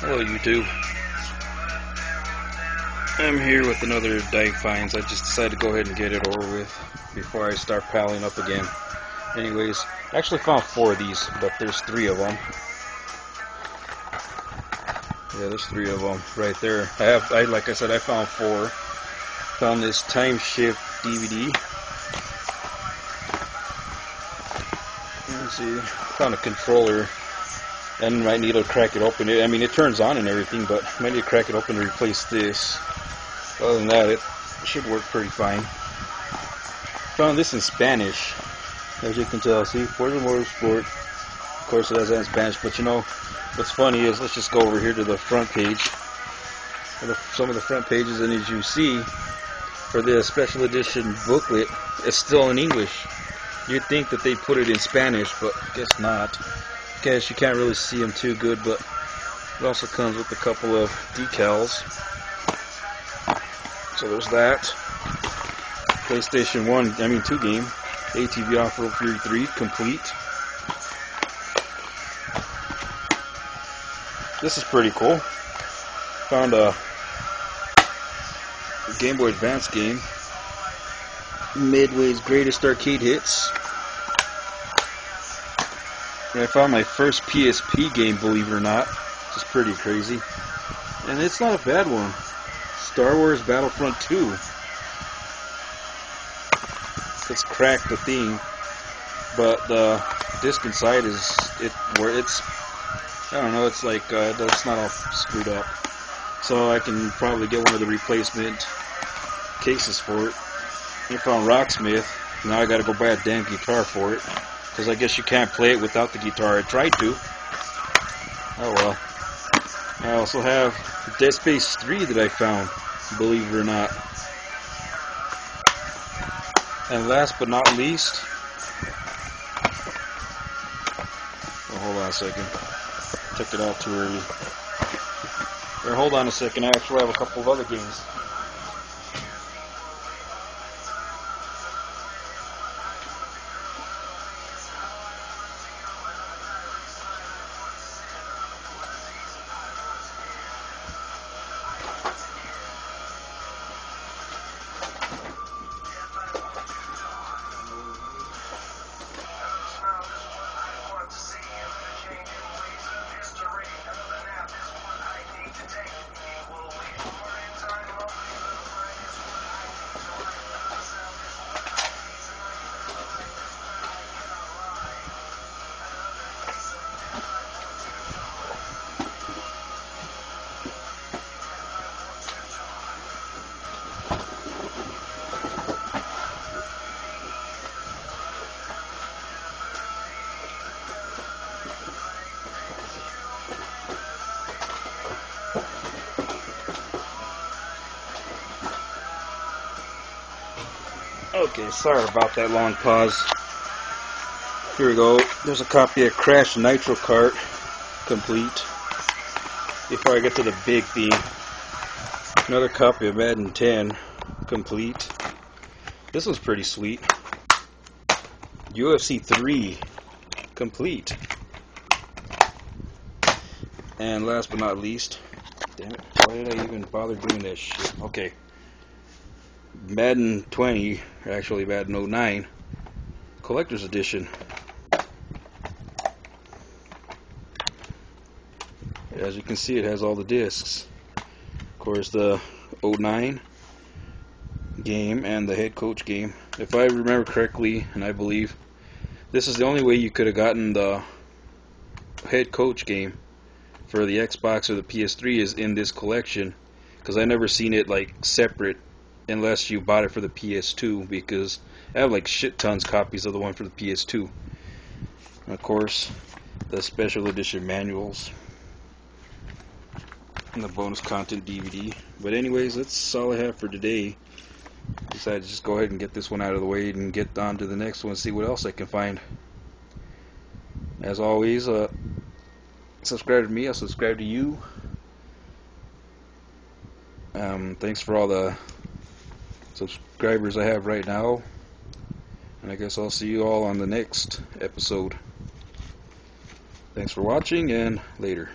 Hello YouTube. I'm here with another Dyke Finds. I just decided to go ahead and get it over with before I start piling up again. Anyways, I actually found four of these, but there's three of them. Yeah, there's three of them right there. I have, I like I said, I found four. Found this Time Shift DVD. Let's see. Found a controller and might need to crack it open. I mean, it turns on and everything, but might need to crack it open to replace this. Other than that, it should work pretty fine. Found this in Spanish, as you can tell. See, Forza Motorsport. Of course, it has that in Spanish, but you know, what's funny is let's just go over here to the front page. Some of the front pages, and as you see, for the special edition booklet, it's still in English. You'd think that they put it in Spanish, but guess not guess you can't really see them too good, but it also comes with a couple of decals. So there's that. PlayStation 1, I mean 2 game, ATV Off-Road Fury 3, complete. This is pretty cool. Found a Game Boy Advance game. Midway's Greatest Arcade Hits. I found my first PSP game, believe it or not, which is pretty crazy. And it's not a bad one. Star Wars Battlefront 2. It's cracked the theme, but the disc inside is it where it's I don't know. It's like uh, it's not all screwed up, so I can probably get one of the replacement cases for it. I found Rocksmith. Now I got to go buy a damn guitar for it. Because I guess you can't play it without the guitar. I tried to. Oh well. I also have Dead Space 3 that I found, believe it or not. And last but not least, well, hold on a second. Took it out too early. Or hold on a second, I actually have a couple of other games. Okay, sorry about that long pause. Here we go. There's a copy of Crash Nitro Kart complete. Before I get to the big theme, another copy of Madden 10 complete. This one's pretty sweet. UFC 3 complete. And last but not least, damn it, why did I even bother doing this shit? Okay. Madden 20, actually Madden 09, Collector's Edition. As you can see, it has all the discs. Of course, the 09 game and the head coach game. If I remember correctly, and I believe, this is the only way you could have gotten the head coach game for the Xbox or the PS3 is in this collection because I never seen it like separate unless you bought it for the PS2 because I have like shit tons copies of the one for the PS2. And of course, the special edition manuals and the bonus content DVD. But anyways, that's all I have for today. Decided to just go ahead and get this one out of the way and get on to the next one, and see what else I can find. As always, uh, subscribe to me, I'll subscribe to you. Um, thanks for all the subscribers I have right now. And I guess I'll see you all on the next episode. Thanks for watching and later.